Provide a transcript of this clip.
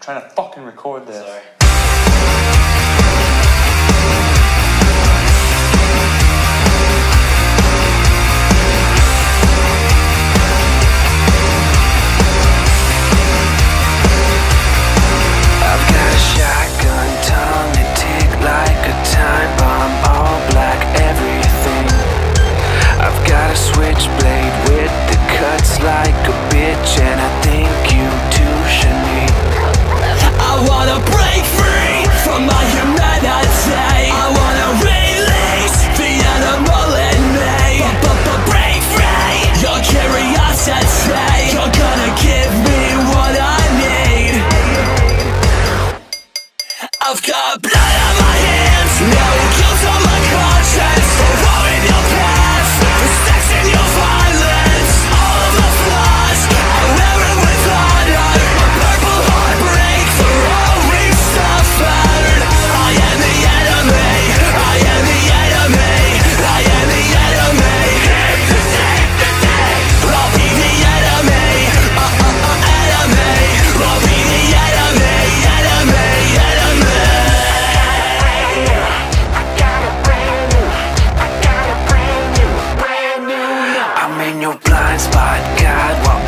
trying to fucking record this. Sorry. I've got blood on my hands. blind spot, God,